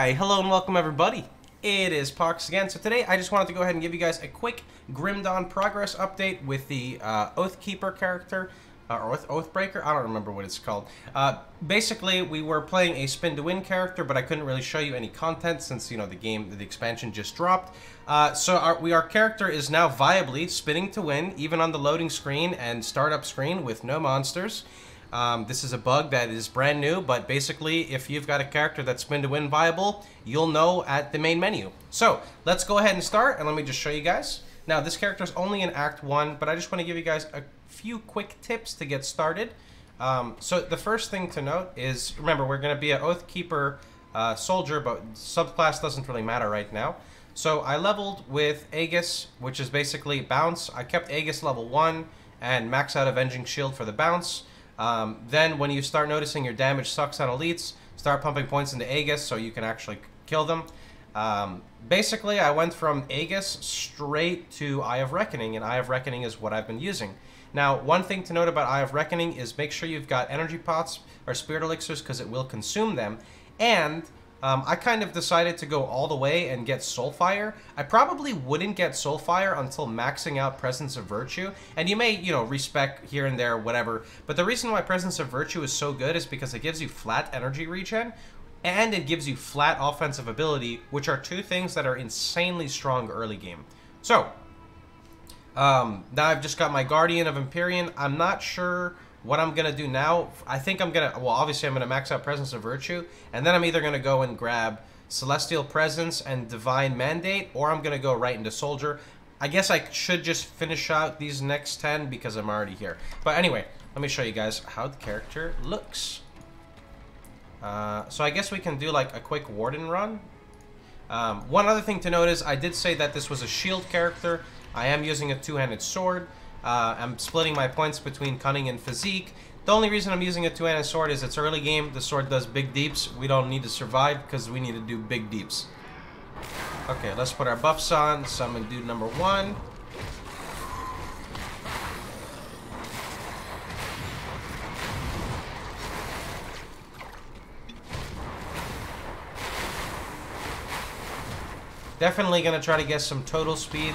Why, hello and welcome everybody. It is Pohx again. So today I just wanted to go ahead and give you guys a quick Grim Dawn progress update with the uh, Oathkeeper character, uh, or Oath Oathbreaker, I don't remember what it's called. Uh, basically, we were playing a spin to win character, but I couldn't really show you any content since, you know, the game, the expansion just dropped. Uh, so our, we, our character is now viably spinning to win, even on the loading screen and startup screen with no monsters. Um, this is a bug that is brand new, but basically, if you've got a character that's spin to win viable, you'll know at the main menu. So, let's go ahead and start, and let me just show you guys. Now, this character is only in Act 1, but I just want to give you guys a few quick tips to get started. Um, so, the first thing to note is, remember, we're going to be an Oathkeeper uh, soldier, but subclass doesn't really matter right now. So, I leveled with Aegis, which is basically bounce. I kept Aegis level 1 and max out Avenging Shield for the bounce. Um, then when you start noticing your damage sucks on elites, start pumping points into Aegis so you can actually kill them. Um, basically, I went from Aegis straight to Eye of Reckoning, and Eye of Reckoning is what I've been using. Now, one thing to note about Eye of Reckoning is make sure you've got energy pots or spirit elixirs because it will consume them. And um, I kind of decided to go all the way and get Soulfire. I probably wouldn't get Soulfire until maxing out Presence of Virtue. And you may, you know, respec here and there, whatever. But the reason why Presence of Virtue is so good is because it gives you flat energy regen, and it gives you flat offensive ability, which are two things that are insanely strong early game. So, um, now I've just got my Guardian of Empyrion. I'm not sure what I'm gonna do now, I think I'm gonna, well, obviously I'm gonna max out Presence of Virtue, and then I'm either gonna go and grab Celestial Presence and Divine Mandate, or I'm gonna go right into Soldier. I guess I should just finish out these next 10 because I'm already here. But anyway, let me show you guys how the character looks. Uh, so I guess we can do like a quick Warden run. Um, one other thing to note is I did say that this was a shield character. I am using a two-handed sword. Uh, I'm splitting my points between Cunning and Physique. The only reason I'm using a two-handed sword is it's early game. The sword does big deeps. We don't need to survive because we need to do big deeps. Okay, let's put our buffs on. Summon dude number one. Definitely going to try to get some total speed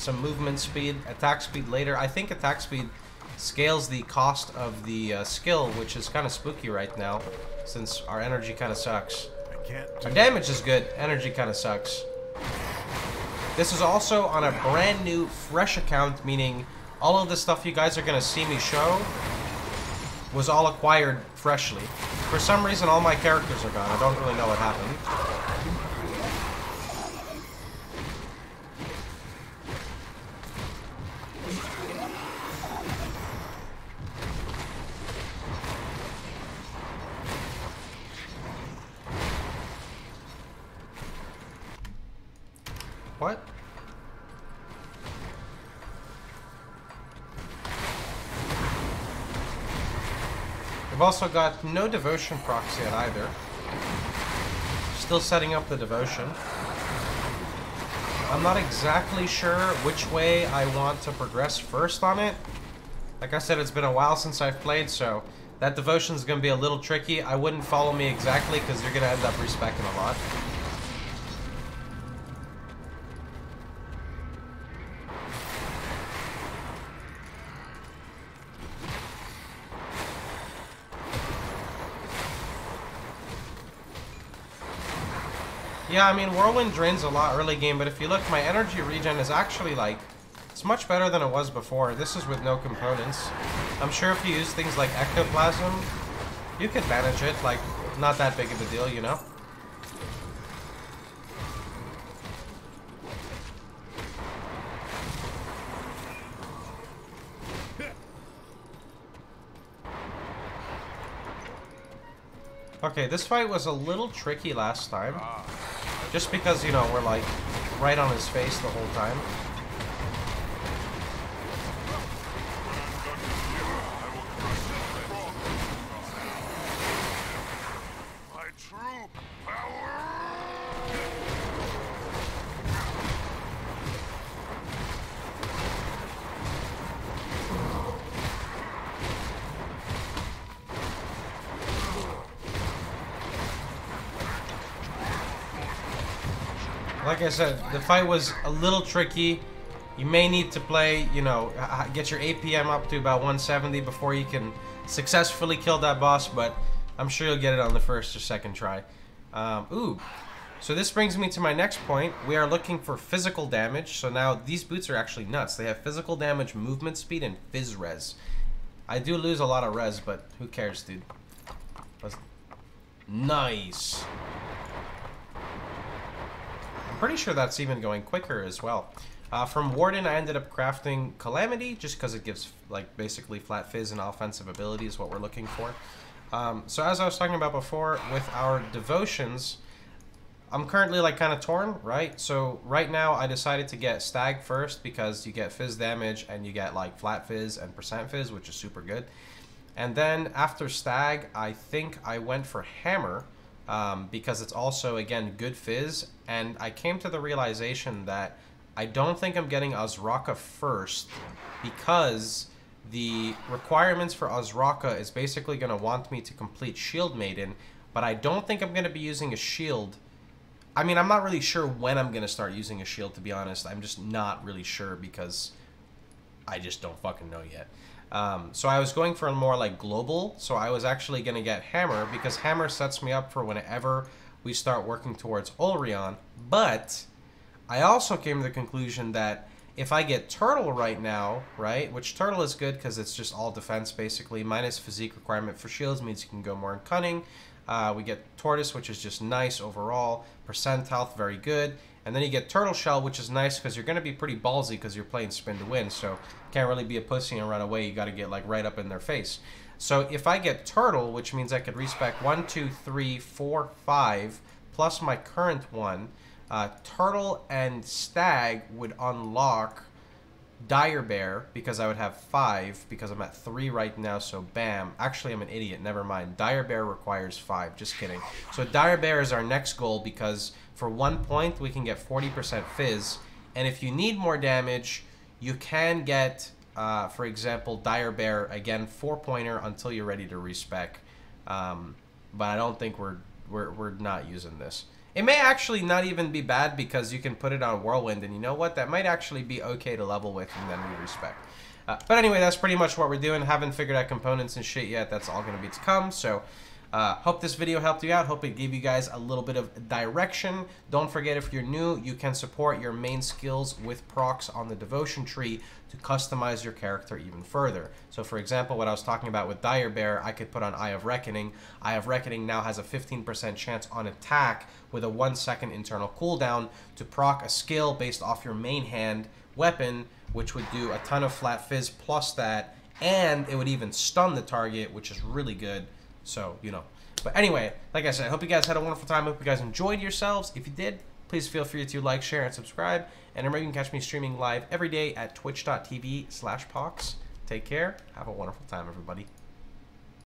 some movement speed, attack speed later. I think attack speed scales the cost of the uh, skill, which is kind of spooky right now, since our energy kind of sucks. Our damage is good, energy kind of sucks. This is also on a brand new, fresh account, meaning all of the stuff you guys are going to see me show was all acquired freshly. For some reason, all my characters are gone. I don't really know what happened. What? We've also got no devotion proxy yet either. Still setting up the devotion. I'm not exactly sure which way I want to progress first on it. Like I said, it's been a while since I've played, so that devotion is going to be a little tricky. I wouldn't follow me exactly because you're going to end up respecting a lot. Yeah, I mean, Whirlwind drains a lot early game, but if you look, my energy regen is actually, like, it's much better than it was before. This is with no components. I'm sure if you use things like Ectoplasm, you could manage it, like, not that big of a deal, you know? Okay, this fight was a little tricky last time. Just because, you know, we're like right on his face the whole time. Like I said, the fight was a little tricky. You may need to play, you know, get your APM up to about 170 before you can successfully kill that boss, but I'm sure you'll get it on the first or second try. Um, ooh. So this brings me to my next point. We are looking for physical damage. So now these boots are actually nuts. They have physical damage, movement speed, and phys res. I do lose a lot of res, but who cares, dude? Nice. Pretty sure that's even going quicker as well. Uh, from Warden, I ended up crafting Calamity, just because it gives, like, basically flat phys and offensive ability is what we're looking for. Um, so as I was talking about before, with our devotions, I'm currently like kind of torn, right? So right now I decided to get Stag first because you get phys damage and you get like flat phys and percent phys, which is super good. And then after Stag, I think I went for Hammer um, because it's also, again, good phys. And I came to the realization that I don't think I'm getting Azrakaa first because the requirements for Azrakaa is basically going to want me to complete Shield Maiden, but I don't think I'm going to be using a shield. I mean, I'm not really sure when I'm going to start using a shield, to be honest. I'm just not really sure because I just don't fucking know yet. Um, so I was going for a more like global, so I was actually going to get Hammer because Hammer sets me up for whenever we start working towards Oleron, but I also came to the conclusion that if I get Turtle right now, right, which Turtle is good because it's just all defense basically, minus physique requirement for shields means you can go more in cunning. Uh, we get Tortoise, which is just nice overall. Percent health, very good. And then you get Turtle Shell, which is nice because you're going to be pretty ballsy because you're playing spin to win. So you can't really be a pussy and run away. You got to get like right up in their face. So if I get Turtle, which means I could respec 1, 2, 3, 4, 5, plus my current one, uh, Turtle and Stag would unlock Dire Bear because I would have five because I'm at three right now. So bam. Actually, I'm an idiot. Never mind. Dire Bear requires five. Just kidding. So Dire Bear is our next goal because for one point we can get 40% phys, and if you need more damage, you can get, uh, for example, Dire Bear again four pointer until you're ready to respec. Um, but I don't think we're we're we're not using this. It may actually not even be bad because you can put it on Whirlwind, and you know what? That might actually be okay to level with, and then we respec. Uh, but anyway, that's pretty much what we're doing. Haven't figured out components and shit yet. That's all going to be to come. So uh, hope this video helped you out. Hope it gave you guys a little bit of direction. Don't forget, if you're new, you can support your main skills with procs on the devotion tree to customize your character even further. So for example, what I was talking about with Dire Bear, I could put on Eye of Reckoning. Eye of Reckoning now has a 15% chance on attack with a 1 second internal cooldown to proc a skill based off your main hand weapon, which would do a ton of flat phys plus that, and it would even stun the target, which is really good. So, you know. But anyway, like I said, I hope you guys had a wonderful time. I hope you guys enjoyed yourselves. If you did, please feel free to like, share, and subscribe. And remember, you can catch me streaming live every day at twitch.tv slash Pohx. Take care. Have a wonderful time, everybody.